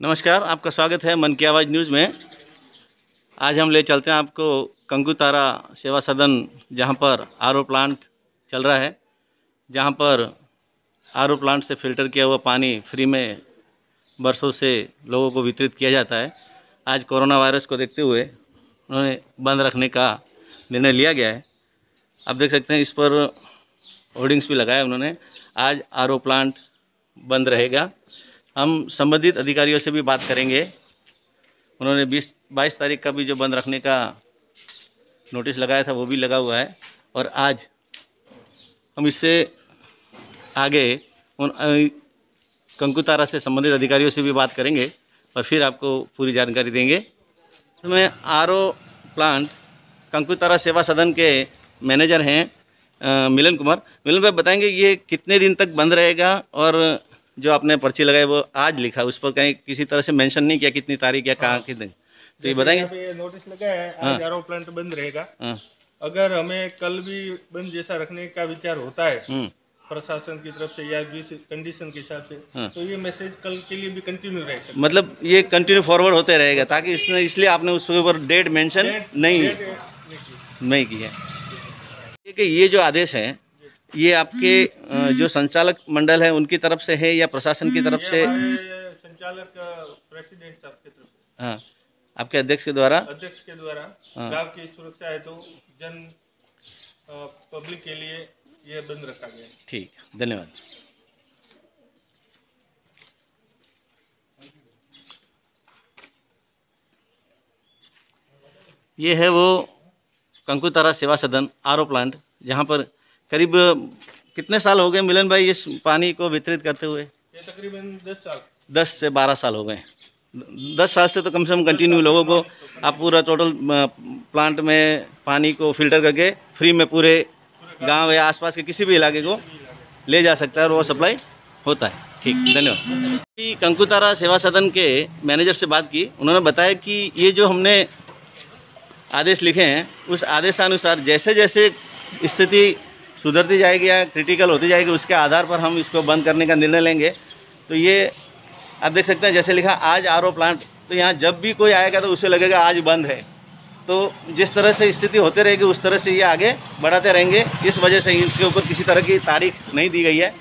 नमस्कार, आपका स्वागत है मन की आवाज़ न्यूज़ में। आज हम ले चलते हैं आपको कंकु तारा सेवा सदन, जहाँ पर आरओ प्लांट चल रहा है, जहाँ पर आरओ प्लांट से फ़िल्टर किया हुआ पानी फ्री में बरसों से लोगों को वितरित किया जाता है। आज कोरोना वायरस को देखते हुए उन्होंने बंद रखने का निर्णय लिया गया है। आप देख सकते हैं, इस पर होर्डिंग्स भी लगाया उन्होंने। आज आरओ प्लांट बंद रहेगा। हम संबंधित अधिकारियों से भी बात करेंगे। उन्होंने 20 22 तारीख का भी जो बंद रखने का नोटिस लगाया था, वो भी लगा हुआ है। और आज हम इससे आगे उन कंकुतारा से संबंधित अधिकारियों से भी बात करेंगे और फिर आपको पूरी जानकारी देंगे। इसमें आर प्लांट, कंकुतारा सेवा सदन के मैनेजर हैं मिलन कुमार। मिलन भाई, बताएँगे ये कितने दिन तक बंद रहेगा और जो आपने पर्ची लगाई वो आज लिखा उस पर कहीं किसी तरह से मेंशन नहीं किया कितनी तारीख या कहाँ कितने तो ये बताएँगे? नोटिस लगा है आज प्लांट बंद रहेगा। हाँ। अगर हमें कल भी बंद जैसा रखने का विचार होता है हम्म, प्रशासन की तरफ़ से या जिस कंडीशन के हिसाब से हाँ। तो ये मैसेज कल के लिए भी कंटिन्यू रह सकता मतलब ये कंटिन्यू फॉरवर्ड होते रहेगा ताकि इसने इसलिए आपने उसके ऊपर डेट मेंशन नहीं नहीं की। है कि ये जो आदेश है ये आपके जो संचालक मंडल है उनकी तरफ़ से है या प्रशासन की तरफ़ से? संचालक प्रेसिडेंट साहब की तरफ़ से। हाँ। आपके अध्यक्ष के द्वारा? अध्यक्ष के द्वारा। हाँ। गाँव की सुरक्षा हेतु जन पब्लिक के लिए ये बंद रखा गया है। ठीक। धन्यवाद। ये है वो कंकुतारा सेवा सदन आर प्लांट जहाँ पर करीब कितने साल हो गए मिलन भाई इस पानी को वितरित करते हुए? ये तकरीबन दस साल। दस से बारह साल हो गए दस साल से तो कम से कम कंटिन्यू लोगों को आप पूरा टोटल प्लांट में पानी को फ़िल्टर करके फ्री में पूरे गाँव या आसपास के किसी भी इलाके को ले जा सकता है और वो सप्लाई होता है। ठीक धन्यवाद। कंकुतारा सेवा सदन के मैनेजर से बात की। उन्होंने बताया कि ये जो हमने आदेश लिखे हैं उस आदेशानुसार जैसे जैसे स्थिति सुधरती जाएगी या क्रिटिकल होती जाएगी, उसके आधार पर हम इसको बंद करने का निर्णय लेंगे। तो ये आप देख सकते हैं, जैसे लिखा, आज आरओ प्लांट तो यहाँ जब भी कोई आएगा तो उसे लगेगा आज बंद है। तो जिस तरह से स्थिति होते रहेगी, उस तरह से ये आगे बढ़ाते रहेंगे। इस वजह से इसके ऊपर किसी तरह की तारीख नहीं दी गई है।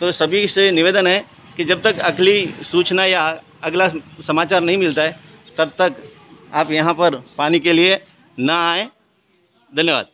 तो सभी से निवेदन है कि जब तक अगली सूचना या अगला समाचार नहीं मिलता है, तब तक आप यहाँ पर पानी के लिए ना आएँ। धन्यवाद।